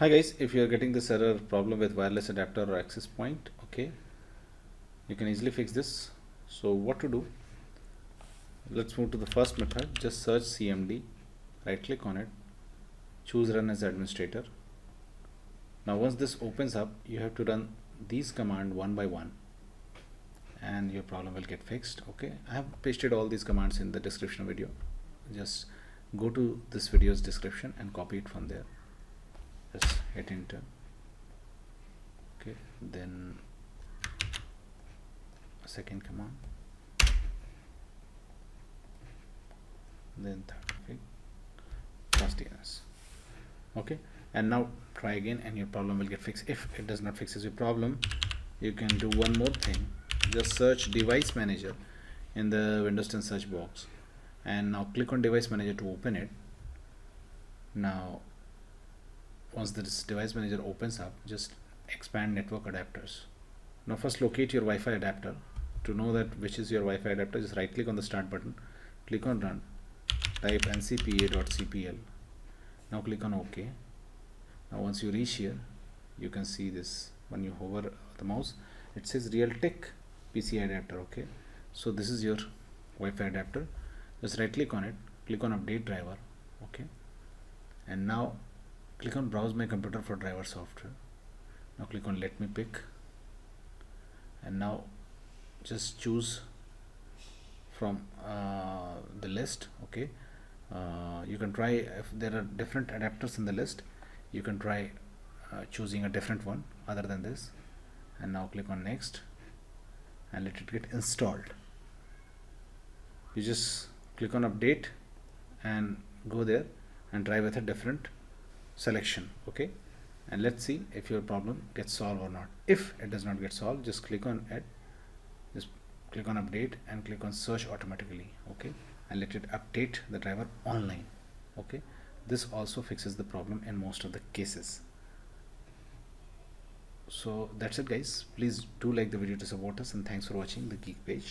hi guys if you are getting this error problem with wireless adapter or access point okay you can easily fix this. So what to do? Let's move to the first method. Just search cmd right click on it choose run as administrator. Now once this opens up you have to run these command one by one and your problem will get fixed okay? I have pasted all these commands in the description video. Just go to this video's description and copy it from there just hit enter okay then second command. Then third okay. Plus okay and now try again and your problem will get fixed. If it does not fixes your problem you can do one more thing. Just search device manager in the Windows 10 search box. And now click on device manager to open it. Now once this device manager opens up just expand network adapters. Now first locate your Wi-Fi adapter. To know that which is your Wi-Fi adapter just right click on the start button. Click on run. Type ncpa.cpl now click on ok. Now once you reach here you can see this. When you hover the mouse it says realtek PCI adapter okay so this is your Wi-Fi adapter. Just right click on it. Click on update driver okay and now click on browse my computer for driver software. Now click on let me pick. And now just choose from uh, the list okay? Uh, you can try if there are different adapters in the list you can try uh, choosing a different one other than this. And now click on next and let it get installed. You just click on update and go there and try with a different selection okay? And let's see if your problem gets solved or not. If it does not get solved just click on it just click on update and click on search automatically okay? And let it update the driver online okay? This also fixes the problem in most of the cases. So that's it guys. Please do like the video to support us and thanks for watching the geek page